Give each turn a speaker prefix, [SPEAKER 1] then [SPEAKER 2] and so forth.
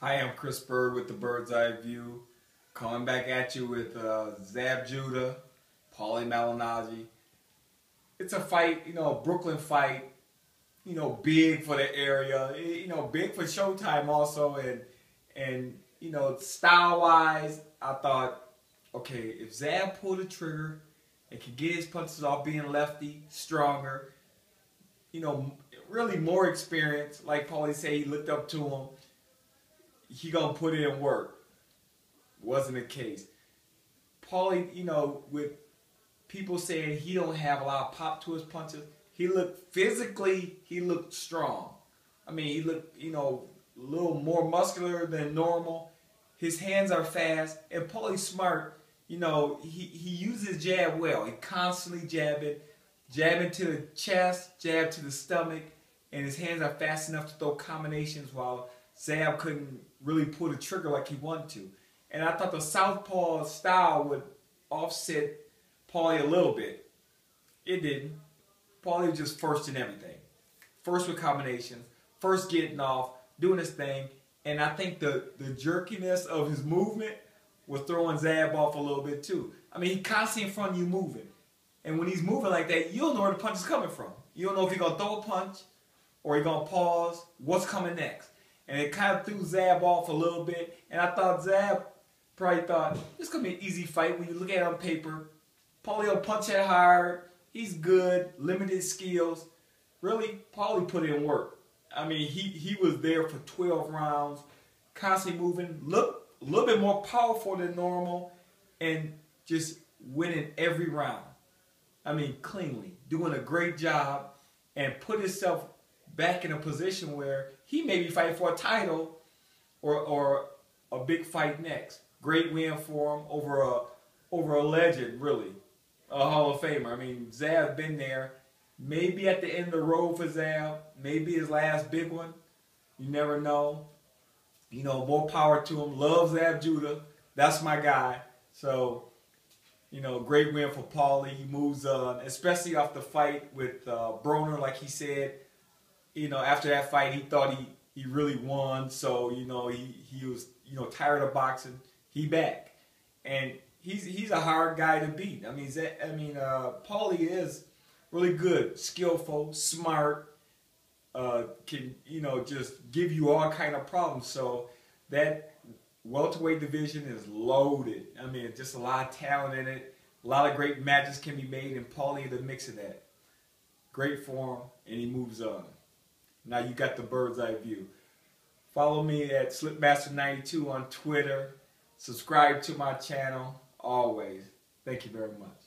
[SPEAKER 1] Hi, I'm Chris Byrd with the Bird's Eye View. Coming back at you with uh, Zab Judah, Paulie Malignaggi. It's a fight, you know, a Brooklyn fight, you know, big for the area, eh, you know, big for Showtime also, and and you know, style wise, I thought, okay, if Zab pulled the trigger and could get his punches off being lefty, stronger, you know, really more experience, like Paulie said, he looked up to him he gonna put in work. Wasn't the case. Paulie, you know, with people saying he don't have a lot of pop to his punches, he looked physically, he looked strong. I mean, he looked, you know, a little more muscular than normal. His hands are fast, and Paulie smart. You know, he, he uses jab well. He constantly jabbing, jabbing to the chest, jab to the stomach, and his hands are fast enough to throw combinations while Zab couldn't really pull the trigger like he wanted to. And I thought the southpaw style would offset Paulie a little bit. It didn't. Paulie was just first in everything. First with combinations, first getting off, doing his thing. And I think the, the jerkiness of his movement was throwing Zab off a little bit too. I mean, he constantly in front of you moving. And when he's moving like that, you don't know where the punch is coming from. You don't know if he's going to throw a punch or he's going to pause. What's coming next? And it kind of threw Zab off a little bit. And I thought Zab probably thought this gonna be an easy fight when you look at it on paper. Paulie will punch it hard. He's good, limited skills. Really, Paulie put in work. I mean, he he was there for 12 rounds, constantly moving, look a little bit more powerful than normal, and just winning every round. I mean, cleanly, doing a great job, and put himself back in a position where he may be fighting for a title or, or a big fight next. Great win for him over a over a legend, really, a Hall of Famer. I mean, Zab been there. Maybe at the end of the road for Zab, maybe his last big one. You never know. You know, more power to him. Love Zab Judah. That's my guy. So, you know, great win for Paulie. He moves on, especially off the fight with uh, Broner, like he said you know, after that fight, he thought he, he really won. So, you know, he, he was, you know, tired of boxing. He back. And he's he's a hard guy to beat. I mean, I mean, uh, Paulie is really good, skillful, smart, uh, can, you know, just give you all kind of problems. So that welterweight division is loaded. I mean, just a lot of talent in it. A lot of great matches can be made, and Paulie the mix of that. Great form, and he moves on. Now you got the bird's eye view. Follow me at Slipmaster92 on Twitter. Subscribe to my channel always. Thank you very much.